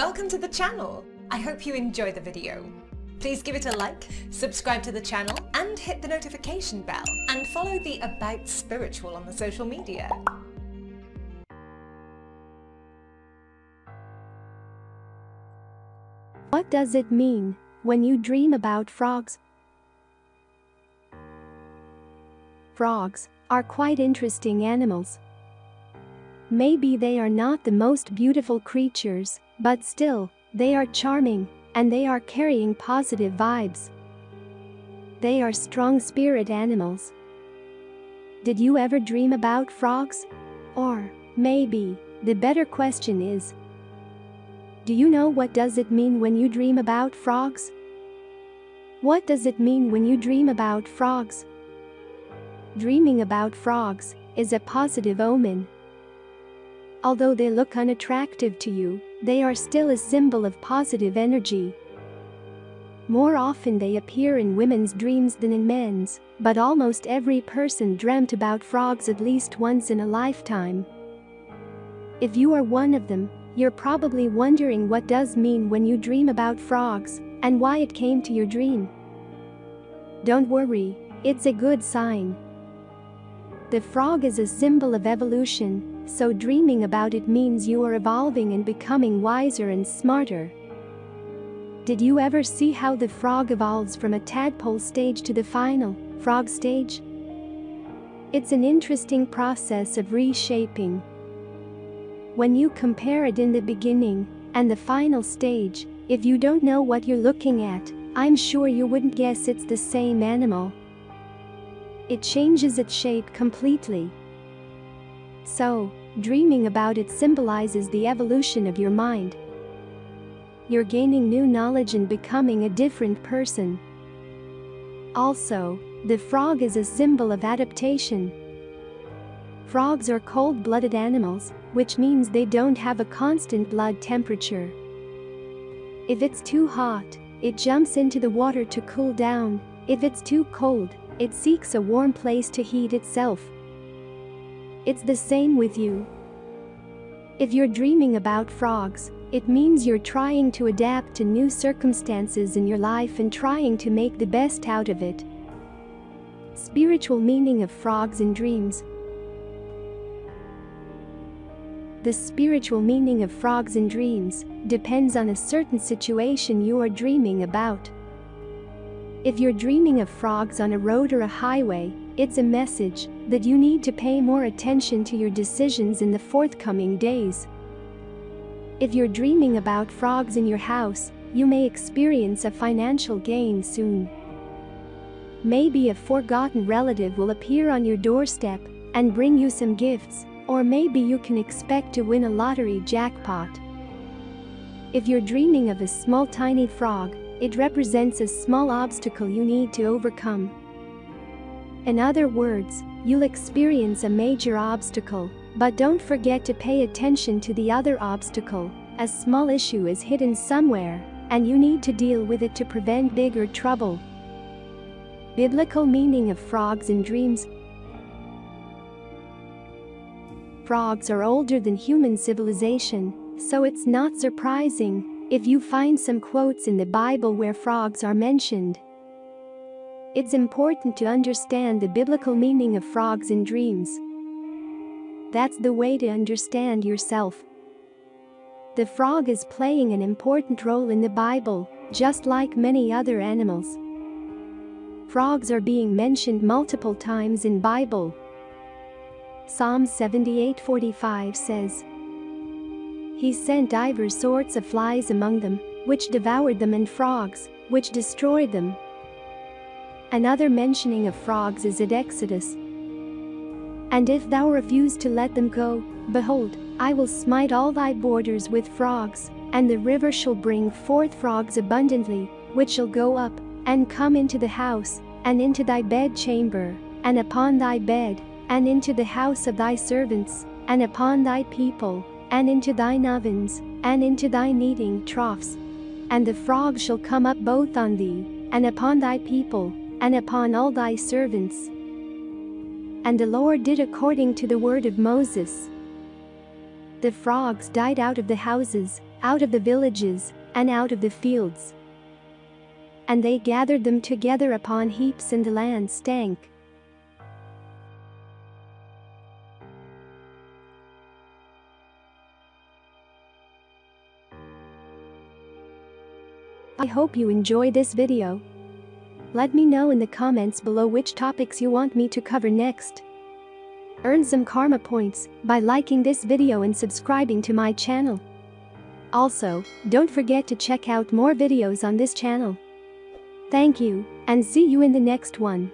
welcome to the channel. I hope you enjoy the video. Please give it a like, subscribe to the channel, and hit the notification bell, and follow the About Spiritual on the social media. What does it mean when you dream about frogs? Frogs are quite interesting animals. Maybe they are not the most beautiful creatures, but still, they are charming, and they are carrying positive vibes. They are strong spirit animals. Did you ever dream about frogs? Or, maybe, the better question is, do you know what does it mean when you dream about frogs? What does it mean when you dream about frogs? Dreaming about frogs is a positive omen. Although they look unattractive to you, they are still a symbol of positive energy. More often they appear in women's dreams than in men's, but almost every person dreamt about frogs at least once in a lifetime. If you are one of them, you're probably wondering what does mean when you dream about frogs and why it came to your dream. Don't worry, it's a good sign. The frog is a symbol of evolution, so dreaming about it means you are evolving and becoming wiser and smarter. Did you ever see how the frog evolves from a tadpole stage to the final, frog stage? It's an interesting process of reshaping. When you compare it in the beginning and the final stage, if you don't know what you're looking at, I'm sure you wouldn't guess it's the same animal. It changes its shape completely. So, dreaming about it symbolizes the evolution of your mind. You're gaining new knowledge and becoming a different person. Also, the frog is a symbol of adaptation. Frogs are cold-blooded animals, which means they don't have a constant blood temperature. If it's too hot, it jumps into the water to cool down, if it's too cold, it seeks a warm place to heat itself. It's the same with you. If you're dreaming about frogs, it means you're trying to adapt to new circumstances in your life and trying to make the best out of it. Spiritual meaning of frogs in dreams. The spiritual meaning of frogs in dreams depends on a certain situation you are dreaming about. If you're dreaming of frogs on a road or a highway, it's a message that you need to pay more attention to your decisions in the forthcoming days. If you're dreaming about frogs in your house, you may experience a financial gain soon. Maybe a forgotten relative will appear on your doorstep and bring you some gifts, or maybe you can expect to win a lottery jackpot. If you're dreaming of a small tiny frog, it represents a small obstacle you need to overcome. In other words, you'll experience a major obstacle, but don't forget to pay attention to the other obstacle, a small issue is hidden somewhere, and you need to deal with it to prevent bigger trouble. Biblical meaning of frogs in dreams Frogs are older than human civilization, so it's not surprising if you find some quotes in the Bible where frogs are mentioned. It's important to understand the biblical meaning of frogs in dreams. That's the way to understand yourself. The frog is playing an important role in the Bible, just like many other animals. Frogs are being mentioned multiple times in Bible. Psalm 78:45 says, he sent divers sorts of flies among them, which devoured them and frogs, which destroyed them. Another mentioning of frogs is at Exodus. And if thou refuse to let them go, behold, I will smite all thy borders with frogs, and the river shall bring forth frogs abundantly, which shall go up, and come into the house, and into thy bedchamber, and upon thy bed, and into the house of thy servants, and upon thy people, and into thine ovens, and into thy kneading troughs. And the frog shall come up both on thee, and upon thy people, and upon all thy servants. And the Lord did according to the word of Moses. The frogs died out of the houses, out of the villages, and out of the fields. And they gathered them together upon heaps and the land stank. I hope you enjoy this video. Let me know in the comments below which topics you want me to cover next. Earn some karma points by liking this video and subscribing to my channel. Also, don't forget to check out more videos on this channel. Thank you, and see you in the next one.